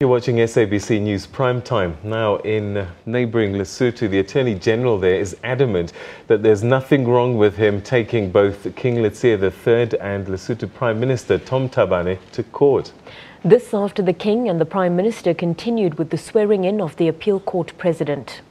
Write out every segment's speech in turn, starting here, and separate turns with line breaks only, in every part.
You're watching SABC News Prime Time. Now, in neighbouring Lesotho, the Attorney General there is adamant that there's nothing wrong with him taking both King Letsie III and Lesotho Prime Minister Tom Thabane to court.
This after the King and the Prime Minister continued with the swearing in of the appeal court president.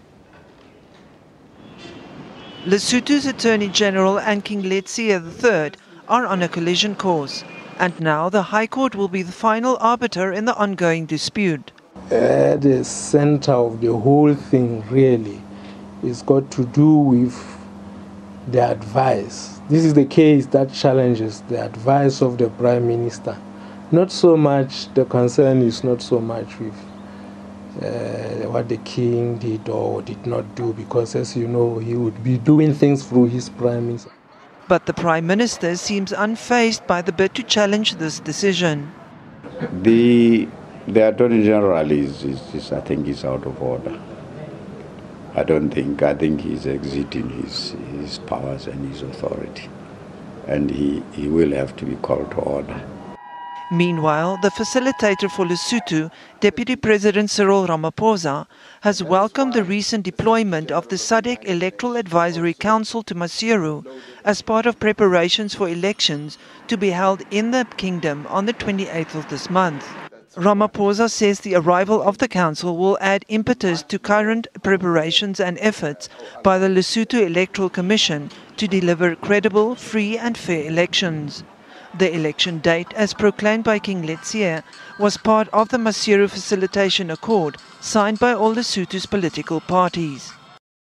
Lesotho's Attorney General and King Letsie III are on a collision course. And now the High Court will be the final arbiter in the ongoing dispute.
At the center of the whole thing, really, is got to do with the advice. This is the case that challenges the advice of the Prime Minister. Not so much, the concern is not so much with uh, what the king did or did not do, because as you know, he would be doing things through his Prime Minister.
But the Prime Minister seems unfazed by the bid to challenge this decision.
The, the Attorney General is, is, is, I think, is out of order. I don't think, I think he's exceeding his, his powers and his authority. And he, he will have to be called to order.
Meanwhile, the facilitator for Lesotho, Deputy President Cyril Ramaphosa, has welcomed the recent deployment of the SADC Electoral Advisory Council to Maseru as part of preparations for elections to be held in the kingdom on the 28th of this month. Ramaphosa says the arrival of the council will add impetus to current preparations and efforts by the Lesotho Electoral Commission to deliver credible, free and fair elections. The election date, as proclaimed by King Letsie, was part of the Maseru Facilitation Accord signed by all the Lesotho's political parties.